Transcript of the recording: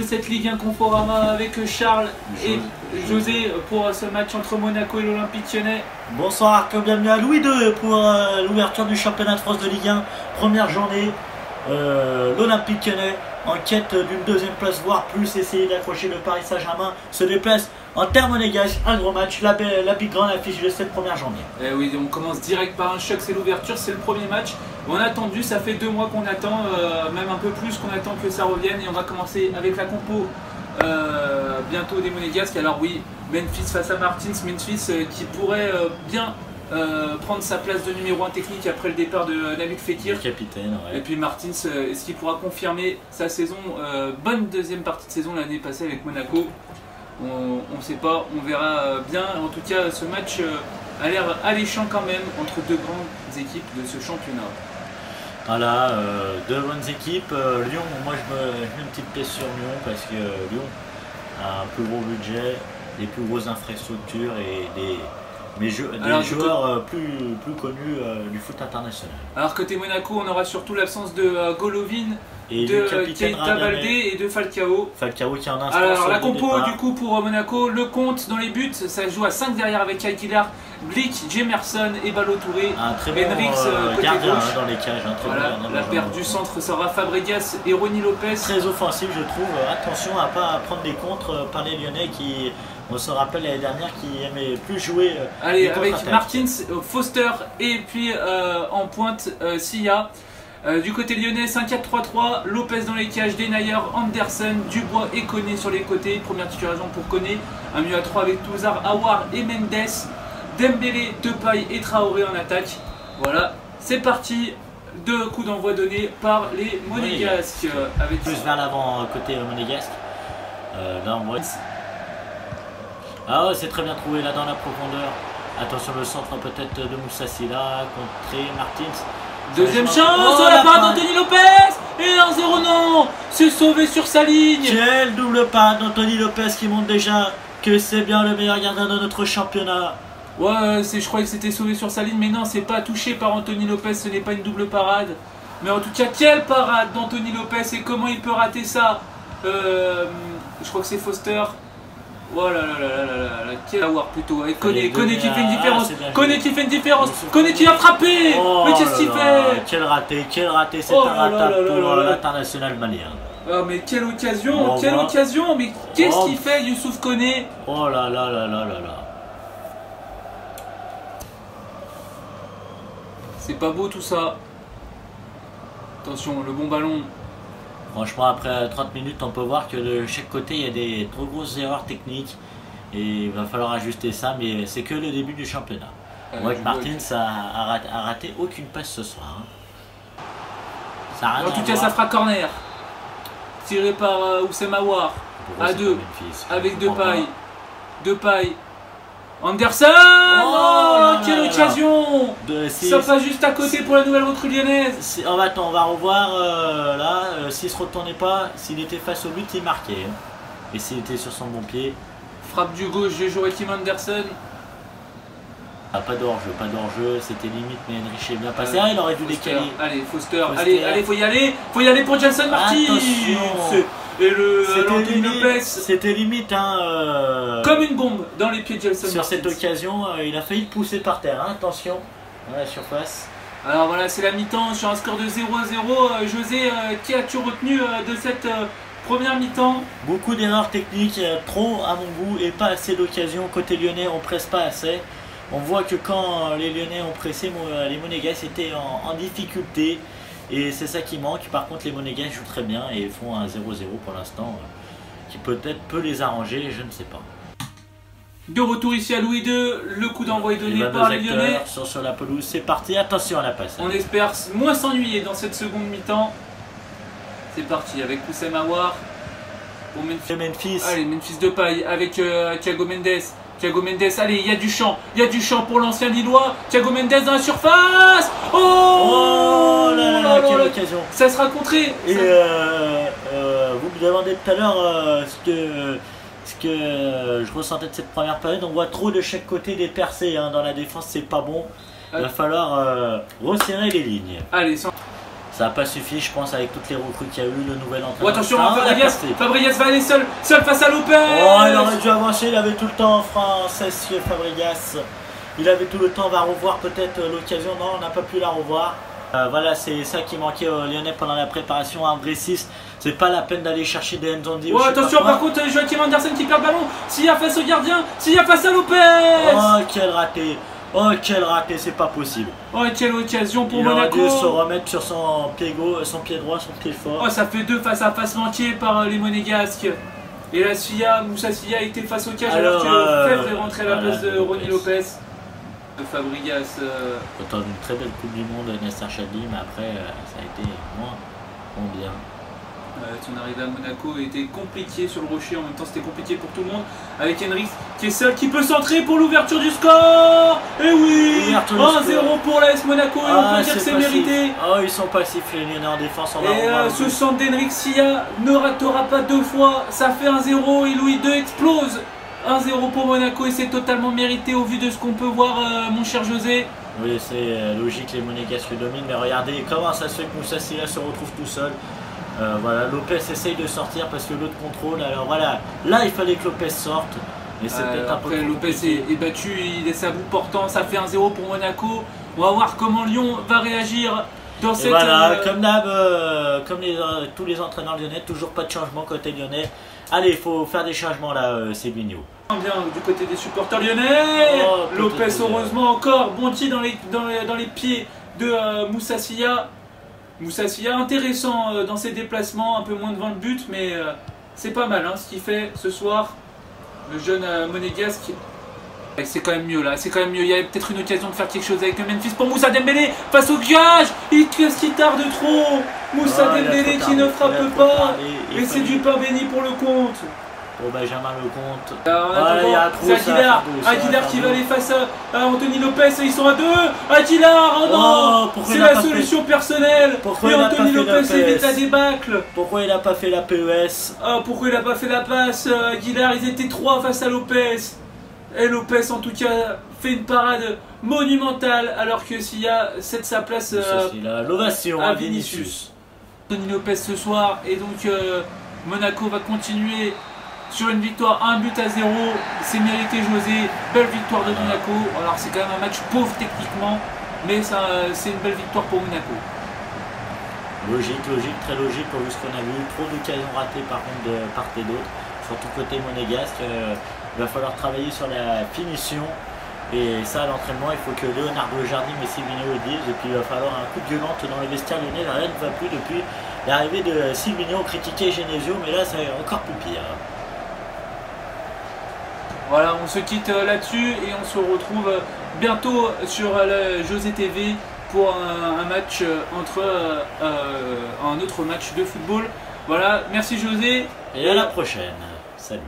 cette Ligue 1 Conforama avec Charles et José pour ce match entre Monaco et l'Olympique Lyonnais. Bonsoir, bienvenue à Louis II pour euh, l'ouverture du championnat de France de Ligue 1. Première journée, euh, l'Olympique Lyonnais en quête d'une deuxième place, voire plus, essayer d'accrocher le Paris Saint-Germain, se déplace en termes négatifs, un gros match, la, la big grande affiche de cette première journée. Eh oui, on commence direct par un choc, c'est l'ouverture, c'est le premier match. On a attendu, ça fait deux mois qu'on attend, euh, même un peu plus qu'on attend que ça revienne. Et on va commencer avec la compo euh, bientôt des Monégasques. Alors oui, Memphis face à Martins, Memphis euh, qui pourrait bien prendre sa place de numéro 1 technique après le départ de David Fekir. capitaine, Et puis Martins, est-ce qu'il pourra confirmer sa saison, bonne deuxième partie de saison l'année passée avec Monaco? On ne sait pas, on verra bien. En tout cas, ce match a l'air alléchant quand même entre deux grandes équipes de ce championnat. Voilà, euh, deux bonnes équipes. Euh, Lyon, moi je, me, mets une petite pièce sur Lyon parce que Lyon a un plus gros budget, des plus grosses infrastructures et des, mais des joueurs euh, plus, plus connus du foot international. Alors côté Monaco, on aura surtout l'absence de Golovin, et de Keita Baldé et de Falcao. Falcao qui en a un Alors la compo du coup pour Monaco, le compte dans les buts, ça joue à 5 derrière avec Aguilar Blick, Jemerson et Balotouré. Un très bon euh, gardien hein, dans les cages. la paire du centre sera Fabregas et Ronny Lopez. Très offensif, je trouve. Attention à pas prendre des contres euh, par les Lyonnais qui, on se rappelle l'année dernière, qui aimaient plus jouer. Euh, Allez, avec Martins, Foster et puis en pointe Sia. Du côté lyonnais, 5-4-3-3, Lopez dans les cages, Denayer, Anderson, Dubois et Koné sur les côtés. Première titularisation pour Koné. Un mieux à 3 avec Touzard, Awar et Mendes. Dembélé, Depay et Traoré en attaque. Voilà, c'est parti. Deux coups d'envoi donnés par les Monégasques. Avec Plus vers l'avant euh, côté euh, Monégasque. Euh, là on voit. Ah ouais, c'est très bien trouvé là dans la profondeur. Attention le centre peut-être de Moussassi là, contre Martins. Deuxième chance, oh, la part d'Anthony Lopez Et 1-0 non C'est sauvé sur sa ligne Quel double pas d'Anthony Lopez qui montre déjà que c'est bien le meilleur gardien de notre championnat. Ouais, je croyais que c'était sauvé sur sa ligne, mais non, c'est pas touché par Anthony Lopez, ce n'est pas une double parade. Mais en tout cas, quelle parade d'Anthony Lopez et comment il peut rater ça? Euh, Je crois que c'est Foster. Oh là là là là là là, quel avoir plutôt. Et Koné, qui fait une différence. Koné qui fait une différence. Koné qui a frappé. Oh mais qu'est-ce qu'il fait Quel raté, quel raté, c'est oh un pour l'international malien. Oh mais quelle occasion, quelle occasion, mais qu'est-ce qu'il fait Youssouf Koné Oh là là là là là là. C'est pas beau tout ça. Attention, le bon ballon. Franchement, après 30 minutes, on peut voir que de chaque côté, il y a des trop grosses erreurs techniques. Et il va falloir ajuster ça, mais c'est que le début du championnat. Euh, Martins a, raté, aucune passe ce soir. Hein. en tout cas, ça fera corner. Tiré par euh, Oussem Aouar. À deux. Avec deux pailles. Deux pailles. Anderson Oh, quelle occasion Ça passe juste à côté pour la nouvelle recrue lyonnaise on va, on va revoir euh, là, euh, s'il se retournait pas, s'il était face au but, il marquait. Hein. Et s'il était sur son bon pied. Frappe du gauche de Joachim Anderson. Ah, pas d'orge, pas d'orge, c'était limite, mais Henrich est bien passé. ah, il aurait dû décaler. Allez, Foster, allez, allez, faut y aller, faut y aller pour Jensen Martin et le Lopez. C'était limite, hein, euh, Comme une bombe dans les pieds de Jelson Sur cette occasion, euh, il a failli pousser par terre. Hein, attention, à la surface. Alors voilà, c'est la mi-temps sur un score de 0-0. Euh, José, qui as-tu retenu de cette première mi-temps? Beaucoup d'erreurs techniques, trop à mon goût, et pas assez d'occasions. Côté lyonnais, on presse pas assez. On voit que quand les lyonnais ont pressé, les Monégas étaient en difficulté. Et c'est ça qui manque. Par contre, les Monégas jouent très bien et font un 0-0 pour l'instant, euh, qui peut-être peut les arranger, je ne sais pas. De retour ici à Louis II, le coup d'envoi est donné par les Lyonnais. Sont sur la pelouse, c'est parti, attention à la passe. On espère moins s'ennuyer dans cette seconde mi-temps. C'est parti avec Oussem Aouar pour Memphis. Allez, Memphis de paille avec euh, Thiago Mendes. Thiago Mendes, allez, il y a du champ, il y a du champ pour l'ancien Lillois. Thiago Mendes dans la surface. Oh, oh là là, quelle occasion. Ça sera contré. Et euh, euh, vous me demandez tout à l'heure euh, ce que ce que je ressentais de cette première période. On voit trop de chaque côté des percées hein. dans la défense, c'est pas bon. Il va falloir resserrer les lignes. Allez, Ça n'a pas suffi, je pense, avec toutes les recrues qu'il y a eu, le nouvel entraîneur. Oh, attention, Ah, Fabregas, va aller seul, seul face à Lopez. Oh, il aurait dû avancer, il avait tout le temps, Francesco Fabregas. Il avait tout le temps, on va revoir peut-être l'occasion. Non, on n'a pas pu la revoir. Euh, voilà, c'est ça qui manquait aux Lyonnais pendant la préparation. Un vrai 6, c'est pas la peine d'aller chercher des Nzondi ou Oh, attention, par contre, Joachim Andersen qui perd le ballon. S'il y a face au gardien, s'il y a face à Lopez. Oh, quel raté Oh, quel raté, c'est pas possible. Oh, quelle occasion pour il Monaco. dû se remettre sur son pied gauche, son pied droit, son pied fort. Oh, ça fait deux face à face manqués par euh, les Monégasques. Et la Sia, Moussa Sia était face au cage alors, Alors, que euh, Fèvre est rentré à la place de Ronny Lopez. De Fabregas. euh, Autant une très belle Coupe du Monde, Nestor Chadli, mais après, euh, ça a été moins, moins bien. Euh, son arrivée à Monaco était compliquée sur le rocher, en même temps c'était compliqué pour tout le monde. Avec Henrix qui est seul, qui peut centrer pour l'ouverture du score Et oui Ouverture du 1-0 score. pour l'AS Monaco et on peut dire que c'est mérité. Oh, ils sont passifs, les Lyonnais en défense, va Et euh, ce centre d'Henrix Sia ne ratera pas deux fois, ça fait 1-0 et Louis II explose 1-0 pour Monaco et c'est totalement mérité au vu de ce qu'on peut voir euh, mon cher José. Oui, c'est logique, les Monégasques dominent, mais regardez comment ça se fait que Moussa Silla se retrouve tout seul. Euh, voilà, Lopez essaye de sortir parce que l'autre contrôle. Alors voilà, là il fallait que Lopez sorte. Et c'est peut-être un peu après trop Lopez est, est battu, il laisse à bout portant, ça fait 1-0 pour Monaco. On va voir comment Lyon va réagir dans Et cette... voilà, euh, comme d'hab, euh, comme les, tous les entraîneurs lyonnais, toujours pas de changement côté lyonnais. Allez, il faut faire des changements là, euh, Silvino. bien du côté des supporters lyonnais. Oh, Lopez heureusement encore bondi dans les, dans les, dans les pieds de Moussa Sia. Moussa Sia intéressant euh, dans ses déplacements, un peu moins devant le but, mais euh, c'est pas mal hein, ce qu'il fait ce soir. Le jeune euh, monégasque. C'est quand même mieux là, c'est quand même mieux. Il y a peut-être une occasion de faire quelque chose avec le Memphis pour Moussa Dembélé face au gage. Il qu'est-ce qui tarde trop Moussa Oh, il a Dembélé qui ne frappe pas. Et c'est du pain béni pour le compte. Pour Benjamin Lecomte. Ouais, il y a c'est Aguilar, ça Aguilar qui va aller face à, à Anthony Lopez, ils sont à deux. Aguilar, oh non Oh, C'est a la fait- solution personnelle. Pourquoi Et il a Anthony pas fait Lopez évite la débâcle. Pourquoi il a pas fait la E PES Ah, pourquoi il a pas fait la passe euh, Aguilar, ils étaient trois face à Lopez. Et Lopez, en tout cas, fait une parade monumentale, alors que Sia cède sa place euh, L'ovation à à Vinicius. Vinicius. Anthony Lopez ce soir, et donc euh, Monaco va continuer sur une victoire 1 but à 0. C'est mérité, José. Belle victoire de Monaco. Alors, c'est quand même un match pauvre techniquement, mais euh, c'est une belle victoire pour Monaco. Logique, logique, très logique pour vu ce qu'on a vu. Trop d'occasions ratées par contre de part et d'autre, surtout côté monégasque. Euh, il va falloir travailler sur la finition. Et ça, à l'entraînement, il faut que Leonardo Jardim et Silvino le disent. Et puis il va falloir un coup de gueulante dans le vestiaire lyonnais. Rien ne va plus depuis l'arrivée de Silvino. On critiquait Genesio, mais là, c'est encore plus pire. Voilà, on se quitte euh, là-dessus et on se retrouve euh, bientôt sur euh, le José TV pour un, un match entre euh, un autre match de football. Voilà, merci José. Et à la prochaine. Salut.